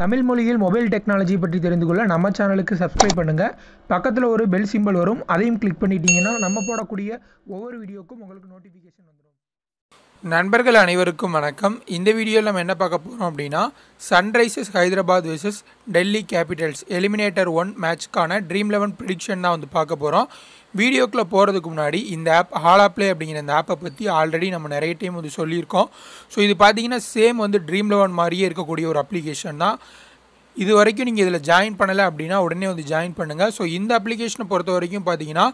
தமிழ் மொழியில் mobile technology பற்றி தெரிந்து கொள்ள நம்ம சேனலுக்கு சப்ஸ்கிரைப் பண்ணுங்கள் பக்கத்தில் ஒரு பெல் சிம்பல் வரும். அதையும் கிளிக் பண்ணிட்டீங்கன்னா நம்ம போடக்கூடிய ஒவ்வொரு வீடியோக்கும் உங்களுக்கு நோட்டிஃபிகேஷன் வந்துடும் நண்பர்கள் அனைவருக்கும் வணக்கம். இந்த வீடியோவில் நம்ம என்ன பார்க்க போகிறோம் அப்படின்னா Sunrisers Hyderabad versus Delhi capitals eliminator one மேட்ச்க்கான dream eleven prediction தான் வந்து பார்க்க போகிறோம் வீடியோக்குள்ளே போகிறதுக்கு முன்னாடி இந்த ஆப் ஹாலாப்ளே அப்படிங்கிற இந்த ஆப்பை பற்றி ஆல்ரெடி நம்ம நிறைய டைம் வந்து சொல்லியிருக்கோம். ஸோ இது பார்த்தீங்கன்னா சேம் வந்து ட்ரீம் லெவன் மாதிரியே இருக்கக்கூடிய ஒரு அப்ளிகேஷன் தான். இது வரைக்கும் நீங்கள் இதில் ஜாயின் பண்ணலை அப்படின்னா உடனே வந்து ஜாயின் பண்ணுங்கள் ஸோ இந்த அப்ளிகேஷனை பொறுத்த வரைக்கும் பார்த்தீங்கன்னா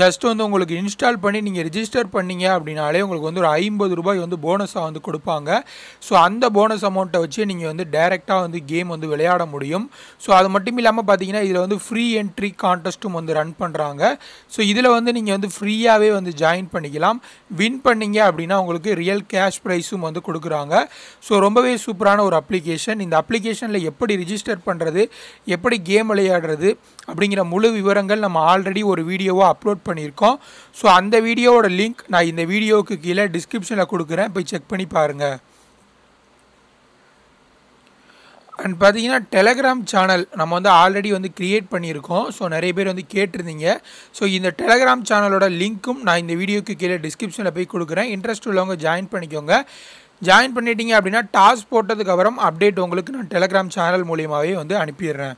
ஜஸ்ட் வந்து உங்களுக்கு இன்ஸ்டால் பண்ணி நீங்கள் ரிஜிஸ்டர் பண்ணீங்க அப்படின்னாலே உங்களுக்கு வந்து ஒரு ஐம்பது ரூபாய் வந்து போனஸாக வந்து கொடுப்பாங்க. ஸோ அந்த போனஸ் அமௌண்ட்டை வச்சு நீங்கள் வந்து டைரெக்டாக வந்து கேம் வந்து விளையாட முடியும். ஸோ அது மட்டும் இல்லாமல் பார்த்தீங்கன்னா இதில் வந்து ஃப்ரீ என்ட்ரி கான்டெஸ்ட்டும் வந்து ரன் பண்ணுறாங்க ஸோ இதில் வந்து நீங்கள் வந்து ஃப்ரீயாகவே வந்து ஜாயின் பண்ணிக்கலாம். வின் பண்ணீங்க அப்படின்னா உங்களுக்கு ரியல் கேஷ் ப்ரைஸும் வந்து கொடுக்குறாங்க. ஸோ ரொம்பவே சூப்பரான ஒரு அப்ளிகேஷன் இந்த அப்ளிகேஷனில் எப்படி ரிஜிஸ்டர் பண்ணுறது எப்படி கேம் விளையாடுறது அப்படிங்கிற முழு விவரங்கள் நம்ம ஆல்ரெடி ஒரு வீடியோவாக அப்லோட் பண்ணியிருக்கோம். ஸோ அந்த வீடியோவோட லிங்க் நான் இந்த வீடியோவுக்கு கீழே டிஸ்கிரிப்ஷனில் கொடுக்குறேன். போய் செக் பண்ணி பாருங்கள் அண்ட் பார்த்தீங்கன்னா டெலகிராம் சேனல் நம்ம வந்து ஆல்ரெடி வந்து க்ரியேட் பண்ணியிருக்கோம். ஸோ நிறைய பேர் வந்து கேட்டிருந்தீங்க. ஸோ இந்த டெலகிராம் சேனலோட லிங்க்கும் நான் இந்த வீடியோக்கு கீழே டிஸ்கிரிப்ஷனில் போய் கொடுக்குறேன். இன்ட்ரெஸ்ட் உள்ளவங்க ஜாயின் பண்ணிக்கோங்க. ஜாயின் பண்ணிட்டீங்க அப்படின்னா டாஸ் போட்டதுக்கு அப்புறம் அப்டேட் உங்களுக்கு நான் டெலகிராம் சேனல் மூலியமாகவே வந்து அனுப்பிடுறேன்.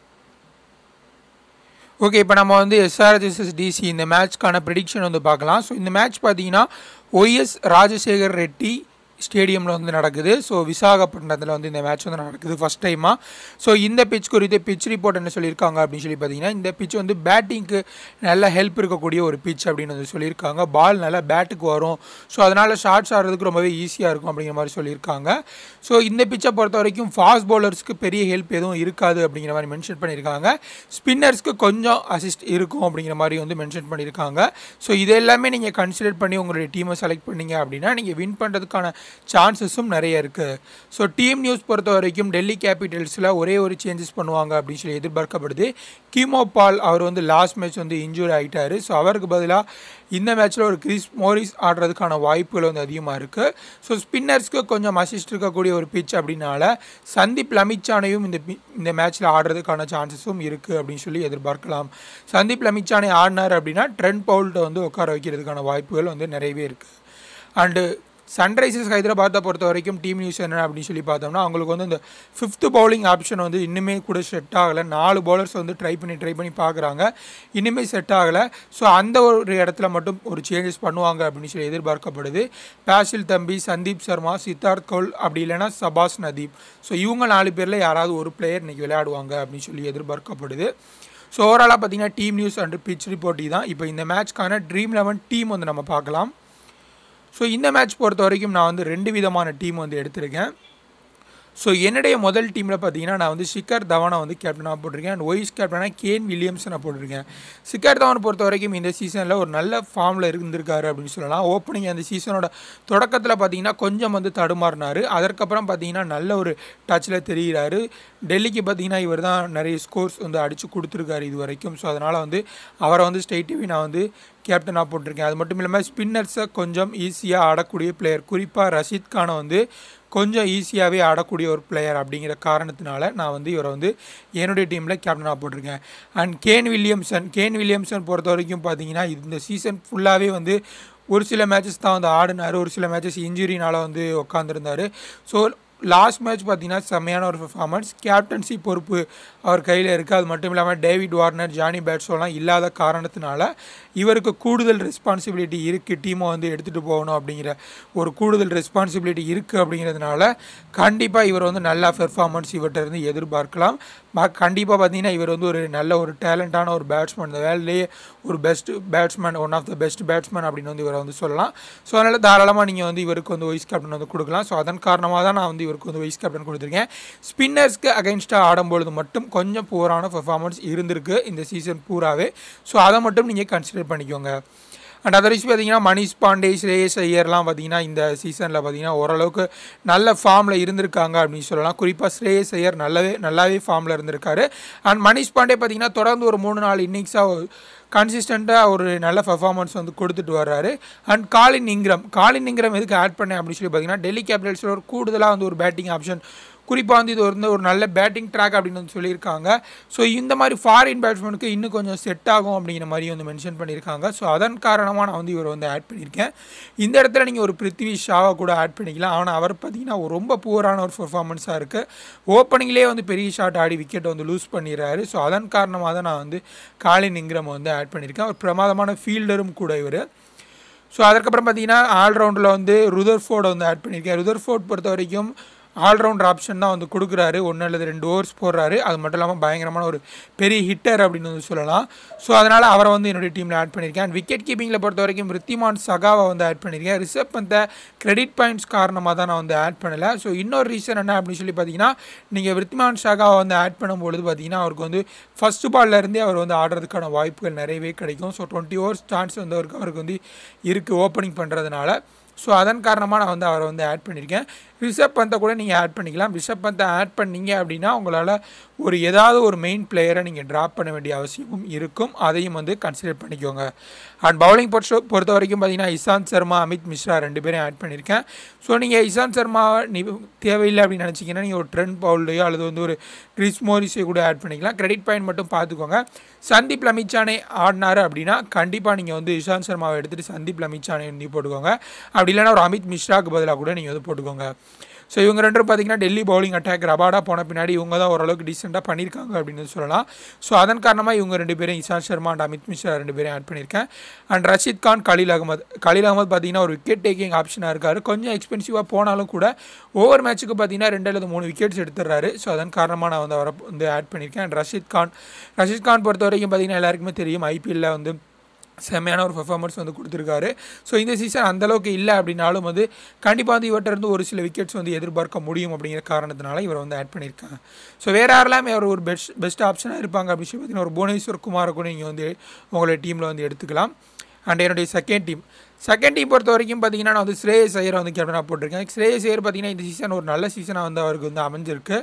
ஓகே இப்போ நம்ம வந்து எஸ்ஆர்எஸ்எஸ் டிசி இந்த மேட்ச்க்கான ப்ரிடிக்ஷன் வந்து பார்க்கலாம். ஸோ இந்த மேட்ச் பார்த்தீங்கன்னா ஒய்எஸ் ராஜசேகர் ரெட்டி ஸ்டேடியமில் வந்து நடக்குது. ஸோ விசாகப்பட்டினத்தில் வந்து இந்த மேட்ச் வந்து நடக்குது ஃபஸ்ட் டைமாக ஸோ இந்த பிச் குறித்து பிச் ரிப்போர்ட் என்ன சொல்லியிருக்காங்க அப்படின்னு சொல்லி பார்த்தீங்கன்னா இந்த பிச் வந்து பேட்டிங்க்கு நல்ல ஹெல்ப் இருக்கக்கூடிய ஒரு பிச் அப்படின்னு வந்து சொல்லியிருக்காங்க. பால் நல்லா பேட்டுக்கு வரும். ஸோ அதனால் ஷார்ட்ஸ் ஆடுறதுக்கு ரொம்பவே ஈஸியாக இருக்கும் அப்படிங்கிற மாதிரி சொல்லியிருக்காங்க. ஸோ இந்த பிச்சை பொறுத்த வரைக்கும் ஃபாஸ்ட் பவுலர்ஸ்க்கு பெரிய ஹெல்ப் எதுவும் இருக்காது அப்படிங்கிற மாதிரி மென்ஷன் பண்ணியிருக்காங்க. ஸ்பின்னர்ஸ்க்கு கொஞ்சம் அசிஸ்ட் இருக்கும் அப்படிங்கிற மாதிரி வந்து மென்ஷன் பண்ணியிருக்காங்க. ஸோ இதெல்லாமே நீங்கள் கன்சிடர் பண்ணி உங்களுடைய டீமை செலக்ட் பண்ணீங்க அப்படின்னா நீங்கள் வின் பண்ணுறதுக்கான சான்சஸும் நிறைய இருக்குது ஸோ டீம் நியூஸ் பொறுத்த வரைக்கும் டெல்லி கேபிட்டல்ஸில் ஒரே ஒரு சேஞ்சஸ் பண்ணுவாங்க அப்படின்னு சொல்லி எதிர்பார்க்கப்படுது. கிமோ பால் அவர் வந்து லாஸ்ட் மேட்ச் வந்து இன்ஜூரி ஆகிட்டார் ஸோ அவருக்கு பதிலாக இந்த மேட்ச்சில் ஒரு கிறிஸ் மோரிஸ் ஆடுறதுக்கான வாய்ப்புகள் வந்து அதிகமாக இருக்குது ஸோ ஸ்பின்னர்ஸ்க்கு கொஞ்சம் அசிஸ்ட் இருக்கக்கூடிய ஒரு பிச் அப்படின்னால சந்தீப் லமிச்சானையும் இந்த இந்த மேட்ச்சில் ஆடுறதுக்கான சான்சஸும் இருக்குது அப்படின்னு சொல்லி எதிர்பார்க்கலாம். சந்தீப் லமிச்சானை ஆடினார் அப்படின்னா ட்ரெண்ட் பவுல்ட்டை வந்து உட்கார வைக்கிறதுக்கான வாய்ப்புகள் வந்து நிறையவே இருக்குது அண்டு சன்ரைசர்ஸ் ஹைதராபாத்தை பொறுத்த வரைக்கும் டீம் நியூஸ் என்ன அப்படின்னு சொல்லி பார்த்தோம்னா அவங்களுக்கு வந்து இந்த ஃபிஃப்த்து பவுலிங் ஆப்ஷன் வந்து இன்னுமே கூட செட் ஆகலை. நாலு பவுலர்ஸ் வந்து ட்ரை பண்ணி ட்ரை பண்ணி பார்க்குறாங்க. இன்னுமே செட் ஆகலை. ஸோ அந்த ஒரு இடத்துல மட்டும் ஒரு சேஞ்சஸ் பண்ணுவாங்க அப்படின்னு சொல்லி எதிர்பார்க்கப்படுது. பேசில் தம்பி சந்தீப் சர்மா சித்தார்த் கவுல் அப்படி இல்லைன்னா சபாஸ் நதீப். ஸோ இவங்க நாலு பேரில் யாராவது ஒரு பிளேயர் இன்றைக்கி விளையாடுவாங்க அப்படின்னு சொல்லி எதிர்பார்க்கப்படுது. ஸோ ஓவராலாக பார்த்தீங்கன்னா டீம் நியூஸ் அண்ட் பிச் ரிப்போர்ட்டி தான் இப்போ இந்த மேட்ச்க்கான ட்ரீம் லெவன் டீம் வந்து நம்ம பார்க்கலாம். ஸோ இந்த மேட்ச் பொறுத்த வரைக்கும் நான் வந்து ரெண்டு விதமான டீம் வந்து எடுத்திருக்கேன். ஸோ என்னுடைய முதல் டீமில் பார்த்தீங்கன்னா நான் வந்து ஷிகர் தவானை வந்து கேப்டனாக போட்டிருக்கேன். அண்ட் ஒய்ஸ் கேப்டனாக கேன் வில்லியம்ஸனை போட்டிருக்கேன். ஷிகர் தவான் பொறுத்த வரைக்கும் இந்த சீசனில் ஒரு நல்ல ஃபார்மில் இருந்திருக்காரு அப்படின்னு சொல்லலாம். ஓப்பனிங் அந்த சீசனோட தொடக்கத்தில் பார்த்தீங்கன்னா கொஞ்சம் வந்து தடுமாறினார். அதற்கப்புறம் பார்த்தீங்கன்னா நல்ல ஒரு டச்சில் தெரிகிறாரு டெல்லிக்கு பார்த்தீங்கன்னா இவர் தான் நிறைய ஸ்கோர்ஸ் வந்து அடித்து கொடுத்துருக்காரு இது வரைக்கும் ஸோ அதனால் வந்து அவரை வந்து ஸ்டேட்டிவி நான் வந்து கேப்டனாக போட்டிருக்கேன். அது மட்டும் இல்லாமல் ஸ்பின்னர்ஸை கொஞ்சம் ஈஸியாக ஆடக்கூடிய பிளேயர் குறிப்பாக ரஷீத் கானை வந்து கொஞ்சம் ஈஸியாகவே ஆடக்கூடிய ஒரு பிளேயர் அப்படிங்கிற காரணத்தினால நான் வந்து இவரை வந்து என்னுடைய டீமில் கேப்டனாக போட்டிருக்கேன். And Kane Williamson Kane Williamson பொறுத்த வரைக்கும் பார்த்தீங்கன்னா இந்த சீசன் ஃபுல்லாகவே வந்து ஒரு சில மேட்சஸ் தான் வந்து ஆடினார். ஒரு சில மேட்சஸ் இன்ஜுரினால் வந்து உட்காந்துருந்தார் ஸோ லாஸ்ட் மேட்ச் பார்த்தீங்கன்னா செம்மையான ஒரு பெர்ஃபார்மன்ஸ் கேப்டன்சி பொறுப்பு அவர் கையில் இருக்குது அது மட்டும் இல்லாமல் டேவிட் வார்னர் ஜானி பேட்ஸோலாம் இல்லாத காரணத்தினால இவருக்கு கூடுதல் ரெஸ்பான்சிபிலிட்டி இருக்குது டீமை வந்து எடுத்துகிட்டு போகணும் அப்படிங்கிற ஒரு கூடுதல் ரெஸ்பான்சிபிலிட்டி இருக்குது அப்படிங்கிறதுனால கண்டிப்பாக இவர் வந்து நல்லா பெர்ஃபார்மன்ஸ் இவர்கிட்ட இருந்து எதிர்பார்க்கலாம். கண்டிப்பாக பார்த்தீங்கன்னா இவர் வந்து ஒரு நல்ல ஒரு டேலண்டான ஒரு பேட்ஸ்மேன் இந்த வேலையிலேயே ஒரு best batsman one of the best batsman அப்படின்னு வந்து இவரை வந்து சொல்லலாம். ஸோ அதனால் தாராளமாக நீங்கள் வந்து இவருக்கு வந்து வைஸ் கேப்டன் வந்து கொடுக்கலாம். ஸோ அதன் காரணமாக தான் நான் வந்து இவருக்கு வந்து வைஸ் கேப்டன் கொடுத்துருக்கேன். ஸ்பின்னர்ஸ்க்கு அகைன்ஸ்டாக ஆடும்பொழுது மட்டும் கொஞ்சம் பூரான பெர்ஃபார்மன்ஸ் இருந்திருக்கு இந்த சீசன் பூராவே. ஸோ அதை மட்டும் நீங்கள் கன்சிடர் பண்ணிக்கோங்க. அண்ட் அதர்வைஸ் பார்த்தீங்கன்னா மணிஷ் பாண்டே ஸ்ரேயஸ் ஐயர்லாம் பார்த்தீங்கன்னா இந்த சீசனில் பார்த்தீங்கன்னா ஓரளவுக்கு நல்ல ஃபார்மில் இருந்திருக்காங்க அப்படின்னு சொல்லலாம். குறிப்பாக ஸ்ரேயஸ் ஐயர் நல்லாவே நல்லாவே ஃபார்மில் இருந்திருக்காரு. அண்ட் மணிஷ் பாண்டே பார்த்தீங்கன்னா தொடர்ந்து ஒரு மூணு நாலு இன்னிங்ஸாக கன்சிஸ்டண்ட்டாக ஒரு நல்ல பர்ஃபார்மன்ஸ் வந்து கொடுத்துட்டு வர்றாரு. அண்ட் காலின் இங்கிரம் காலின் இங்கிரம் எதுக்கு ஆட் பண்ணேன் அப்படின்னு சொல்லி பார்த்தீங்கன்னா டெல்லி கேபிட்டல்ஸில் ஒரு கூடுதலாக வந்து ஒரு பேட்டிங் ஆப்ஷன் குறிப்பாக வந்து இது வந்து ஒரு நல்ல பேட்டிங் ட்ராக் அப்படின்னு வந்து சொல்லியிருக்காங்க. ஸோ இந்த மாதிரி ஃபாரின் பேட்ஸ்மேனுக்கு இன்னும் கொஞ்சம் செட் ஆகும் அப்படிங்கிற மாதிரி வந்து மென்ஷன் பண்ணியிருக்காங்க. ஸோ அதன் காரணமாக நான் வந்து இவர் வந்து ஆட் பண்ணியிருக்கேன். இந்த இடத்துல நீங்கள் ஒரு பிருத்வி ஷாவை கூட ஆட் பண்ணிக்கலாம். ஆனால் அவர் பார்த்தீங்கன்னா ரொம்ப புவரான ஒரு பெர்ஃபார்மன்ஸாக இருக்குது ஓப்பனிங்லேயே வந்து பெரிய ஷாட் ஆடி விக்கெட் வந்து லூஸ் பண்ணிடுறாரு. ஸோ அதன் காரணமாக தான் நான் வந்து காலின் இங்கிரம் வந்து ஆட் பண்ணியிருக்கேன். ஒரு பிரமாதமான ஃபீல்டரும் கூட இவர். ஸோ அதுக்கப்புறம் பார்த்தீங்கன்னா ஆல்ரவுண்டில் வந்து ருதர்ஃபோர்டை வந்து ஆட் பண்ணியிருக்கேன். ருதர்ஃபோர்ட் பொறுத்த வரைக்கும் ஆல்ரவுண்டர் ஆப்ஷன் தான் வந்து கொடுக்குறாரு. ஒன்று அல்லது ரெண்டு ஓவர்ஸ் போடுறாரு. அது மட்டும் இல்லாமல் பயங்கரமான ஒரு பெரிய ஹிட்டர் அப்படின்னு வந்து சொல்லலாம். ஸோ அதனால் அவரை வந்து என்னுடைய டீமில் ஆட் பண்ணியிருக்கேன். அண்ட் விக்கெட் கீப்பிங்கில் பொறுத்த வரைக்கும் ரித்திமான் சகாவை வந்து ஆட் பண்ணியிருக்கேன். ரிசப் பந்த கிரெடிட் பாயிண்ட்ஸ் காரணமாக தான் நான் வந்து ஆட் பண்ணலை. ஸோ இன்னொரு ரீசன் என்ன அப்படின்னு சொல்லி பார்த்தீங்கன்னா நீங்கள் விருத்திமான் சகாவை வந்து ஆட் பண்ணும்பொழுது பார்த்தீங்கன்னா அவருக்கு வந்து ஃபஸ்ட்டு பால்லேருந்தே அவர் வந்து ஆடுறதுக்கான வாய்ப்புகள் நிறையவே கிடைக்கும். ஸோ டுவெண்ட்டி ஓவர்ஸ் சான்ஸ் வந்து அவருக்கு அவருக்கு வந்து இருக்குது ஓப்பனிங் பண்ணுறதுனால ஸோ அதன் காரணமாக நான் வந்து அவரை வந்து ஆட் பண்ணியிருக்கேன். ரிஷப் பந்தை கூட நீங்கள் ஆட் பண்ணிக்கலாம். ரிஷப் பந்தை ஆட் பண்ணீங்க அப்படின்னா உங்களால் ஒரு ஏதாவது ஒரு மெயின் பிளேயரை நீங்கள் ட்ராப் பண்ண வேண்டிய அவசியமும் இருக்கும். அதையும் வந்து கன்சிடர் பண்ணிக்கோங்க. அண்ட் பவுலிங் பொறுத்த பொறுத்த வரைக்கும் பார்த்தீங்கன்னா இசாந்த் சர்மா அமித் மிஸ்ரா ரெண்டு பேரும் ஆட் பண்ணியிருக்கேன் ஸோ நீங்கள் இசாந்த் சர்மா நீ தேவையில்லை அப்படின்னு நினச்சிங்கன்னா நீங்கள் ஒரு ட்ரெண்ட் பவுல்லையோ அல்லது வந்து ஒரு கிறிஸ் மோரிஸையோ கூட ஆட் பண்ணிக்கலாம். கிரெடிட் பாயிண்ட் மட்டும் பார்த்துக்கோங்க சந்தீப் லமிச்சானே ஆடினார் அப்படின்னா கண்டிப்பாக நீங்கள் வந்து இஷாந்த் சர்மாவை எடுத்துகிட்டு சந்தீப் லமிச்சானே நீ போட்டுக்கோங்க. அப்படி இல்லைன்னா ஒரு அமித் மிஸ்ராவுக்கு பதிலாக கூட நீங்கள் வந்து போட்டுக்கோங்க. ஸோ இவங்க ரெண்டு பார்த்தீங்கன்னா டெல்லி பவுலிங் அட்டாக் ரபாடா போன பின்னாடி இவங்க தான் ஓரளவுக்கு டீசெண்டாக பண்ணியிருக்காங்க அப்படின்னு சொல்லலாம். ஸோ அதன் காரணமாக இவங்க ரெண்டு பேரும் இஷாந்த் சர்மா அண்ட் அமித் மிஸ்ரா ரெண்டு பேரும் ஆட் பண்ணியிருக்கேன். அண்ட் ரஷீத் கான் கலீல் அகமது. கலீல் அகமது பார்த்தீங்கன்னா ஒரு விக்கெட் டேக்கிங் ஆப்ஷனாக இருக்கார். கொஞ்சம் எக்ஸ்பென்சிவாக போனாலும் கூட ஓவர் மேட்ச்சுக்கு பார்த்தீங்கன்னா ரெண்டு அல்லது மூணு விக்கெட்ஸ் எடுத்துடுறாரு. ஸோ அதன் காரணமாக நான் வந்து அவரை வந்து ஆட் பண்ணியிருக்கேன். அண்ட் ரஷீத் கான் ரஷீத் கான் பொறுத்த வரைக்கும் பார்த்தீங்கன்னா எல்லாருக்குமே தெரியும். ஐபிஎல்லில் வந்து செம்மையான ஒரு பெர்ஃபார்மன்ஸ் வந்து கொடுத்துருக்காரு. ஸோ இந்த சீசன் அந்தளவுக்கு இல்லை அப்படின்னாலும் வந்து கண்டிப்பாக வந்து இவர்கிட்ட இருந்து ஒரு சில விக்கெட்ஸ் வந்து எதிர்பார்க்க முடியும் அப்படிங்கிற காரணத்தினால இவர் வந்து ஆட் பண்ணியிருக்காங்க. ஸோ வேறு யாரெல்லாம் அவர் ஒரு பெஸ்ட் பெஸ்ட் ஆப்ஷனாக இருப்பாங்க அப்படின்னு சொல்லி பார்த்தீங்கன்னா ஒரு புவனேஸ்வர் குமாரை கூட நீங்கள் வந்து உங்களுடைய டீமில் வந்து எடுத்துக்கலாம். அண்ட் என்னுடைய செகண்ட் டீம் செகண்ட் டீம் பொறுத்த வரைக்கும் பார்த்தீங்கன்னா நான் வந்து ஸ்ரேயஸ் ஐயர் வந்து கேப்டனாக போட்டிருக்கேன். ஸ்ரேயஸ் ஐயர் பார்த்தீங்கன்னா இந்த சீசன் ஒரு நல்ல சீசனாக வந்து அவருக்கு வந்து அமைஞ்சிருக்கு.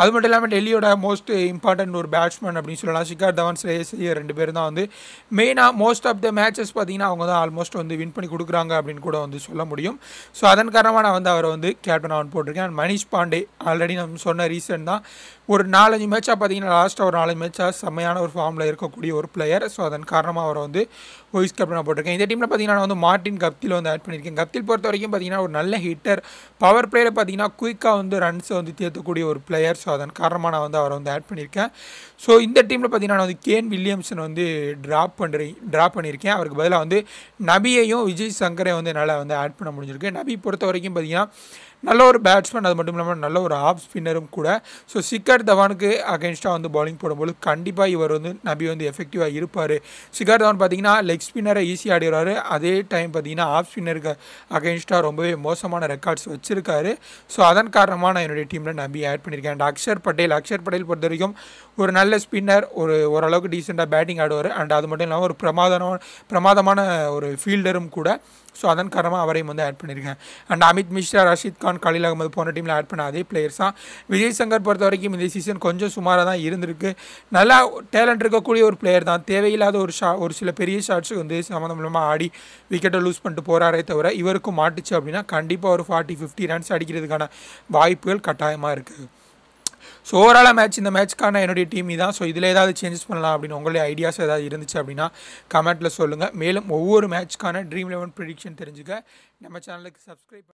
அது மட்டும் இல்லாமல் டெல்லியோட மோஸ்ட் இம்பார்ட்டன்ட் ஒரு பேட்ஸ்மேன் அப்படின்னு சொல்லலாம். ஷிகார் தவான் ஸ்ரேயஸ் ஐயர் ரெண்டு பேரும் தான் வந்து மெயினாக மோஸ்ட் ஆஃப் த மேட்சஸ் பார்த்தீங்கன்னா அவங்க தான் ஆல்மோஸ்ட் வந்து வின் பண்ணி கொடுக்குறாங்க அப்படின்னு கூட வந்து சொல்ல முடியும். ஸோ அதன் காரணமாக நான் வந்து அவரை வந்து கேப்டனாக வந்து போட்டிருக்கேன். அண்ட் மணிஷ் பாண்டே ஆல்ரெடி நம்ம சொன்ன ரீசன் தான். ஒரு நாலஞ்சு மேட்சாக பார்த்தீங்கன்னா லாஸ்ட்டாக ஒரு நாலஞ்சு மேட்சாக செம்மையான ஒரு ஃபார்மில் இருக்கக்கூடிய ஒரு பிளேயர் ஸோ அதன் காரணமாக அவரை வந்து வைஸ் கேப்டனாக போட்டிருக்கேன். இந்த டீமில் பார்த்தீங்கன்னா நான் வந்து மார்டின் கப்தில் வந்து ஆட் பண்ணியிருக்கேன். கப்தில் பொறுத்த வரைக்கும் பார்த்தீங்கன்னா ஒரு நல்ல ஹிட்டர் பவர் பிளேயர் பார்த்தீங்கன்னா குயிக்காக வந்து ரன்ஸை வந்து தேர்த்தக்கூடிய ஒரு பிளேயர் ஸோ அதன் காரணமாக நான் வந்து அவரை வந்து ஆட் பண்ணியிருக்கேன். ஸோ இந்த டீமில் பார்த்தீங்கன்னா நான் வந்து கேன் வில்லியம்சன் வந்து ட்ராப் பண்ணுறேன் ட்ராப் பண்ணியிருக்கேன். அவருக்கு பதிலாக வந்து நபியையும் விஜய் சங்கரையும் வந்து என்னால் வந்து ஆட் பண்ண முடிஞ்சிருக்கு. நபி பொறுத்த வரைக்கும் பார்த்தீங்கன்னா நல்ல ஒரு பேட்ஸ்மேன் அது மட்டும் இல்லாமல் நல்ல ஒரு ஆஃப் ஸ்பின்னரும் கூட. ஸோ சிக்கர் தவானுக்கு அகேன்ஸ்டாக வந்து பவுலிங் போடும்போது கண்டிப்பாக இவர் வந்து நபி வந்து எஃபெக்டிவாக இருப்பார். சிக்கர் தவான் பார்த்தீங்கன்னா லெக் ஸ்பின்னரை ஈஸியாக ஆடிடுவார் அதே டைம் பார்த்தீங்கன்னா ஆஃப் ஸ்பின்னருக்கு அகேன்ஸ்டாக ரொம்பவே மோசமான ரெக்கார்ட்ஸ் வச்சுருக்காரு. ஸோ அதன் காரணமாக நான் என்னுடைய டீமில் நபி ஆட் பண்ணியிருக்கேன் அண்ட் அக்ஷர் பட்டேல் அக்ஷர் பட்டேல் பொறுத்த வரைக்கும் ஒரு நல்ல ஸ்பின்னர் ஒரு ஓரளவுக்கு டீசெண்டாக பேட்டிங் ஆடுவார். அண்ட் அது மட்டும் இல்லாமல் ஒரு பிரமாதமான பிரமாதமான ஒரு ஃபீல்டரும் கூட. ஸோ அதன் காரணமாக அவரையும் வந்து ஆட் பண்ணியிருக்கேன் அண்ட் அமித் மிஸ்ரா ரஷித் கான் கலீல் அகமது போன டீமில் ஆட் பண்ண அதே பிளேயர்ஸ் தான். விஜய் சங்கர் பொறுத்த வரைக்கும் இந்த சீசன் கொஞ்சம் சுமாராக தான் இருந்திருக்கு. நல்லா டேலண்ட் இருக்கக்கூடிய ஒரு பிளேயர் தான். தேவையில்லாத ஒரு ஷா ஒரு சில பெரிய ஷாட்ஸுக்கு வந்து சம்மந்தம் இல்லாமல் ஆடி விக்கெட்டை லூஸ் பண்ணிட்டு போகிறாரே தவிர இவருக்கும் மாட்டுச்சு அப்படின்னா கண்டிப்பாக ஒரு ஃபார்ட்டி ஃபிஃப்டி ரன்ஸ் அடிக்கிறதுக்கான வாய்ப்புகள் கட்டாயமாக இருக்குது ஸோ ஓவராலாக மேட்ச் இந்த மேட்ச்க்கான என்னுடைய டீம் தான் ஸோ இதில் ஏதாவது சேஞ்சஸ் பண்ணலாம் அப்படின்னு உங்களுடைய ஐடியாஸ் ஏதாவது இருந்துச்சு அப்படின்னா கமெண்ட்டில் சொல்லுங்கள் மேலும் ஒவ்வொரு மேட்ச்க்கான ட்ரீம் லெவன் ப்ரிடிக்ஷன் தெரிஞ்சுக்க நம்ம சேனலுக்கு சப்ஸ்கிரைப்